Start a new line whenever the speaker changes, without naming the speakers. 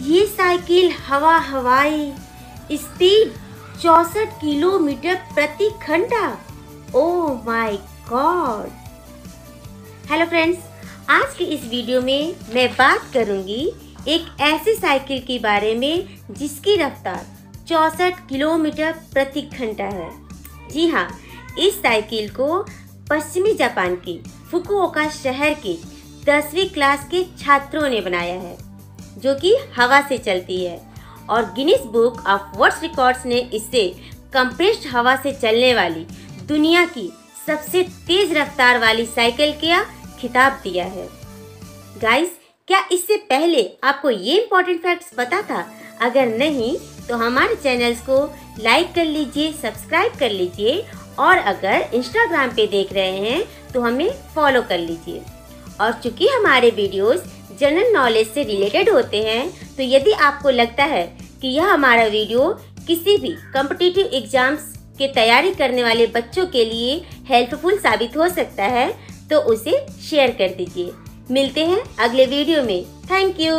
ये साइकिल हवा हवाई, स्पीड चौसठ किलोमीटर प्रति घंटा। Oh my god hello friends आज के इस वीडियो में मैं बात करूँगी एक ऐसी साइकिल के बारे में जिसकी रफ्तार चौसठ किलोमीटर प्रति घंटा है। जी हाँ इस साइकिल को पश्चिमी जापान के फुकुओका शहर के दसवीं क्लास के छात्रों ने बनाया है। जो कि हवा से चलती है। और Guinness book of world records ने इसे कंप्रेस्ड हवा से चलने वाली दुनिया की सबसे तेज रफ्तार वाली साइकिल का खिताब दिया है। गाइस क्या इससे पहले आपको ये इम्पोर्टेंट फैक्ट्स पता था? अगर नहीं तो हमारे चैनल्स को लाइक कर लीजिए सब्सक्राइब कर लीजिए और अगर इंस्टाग्राम पे देख रहे हैं तो हमें फॉलो कर लीजिए। और चूँकि हमारे वीडियोस जनरल नॉलेज से रिलेटेड होते हैं तो यदि आपको लगता है कि यह हमारा वीडियो किसी भी कम्पिटिटिव एग्ज़ाम्स के तैयारी करने वाले बच्चों के लिए हेल्पफुल साबित हो सकता है तो उसे शेयर कर दीजिए। मिलते हैं अगले वीडियो में। Thank you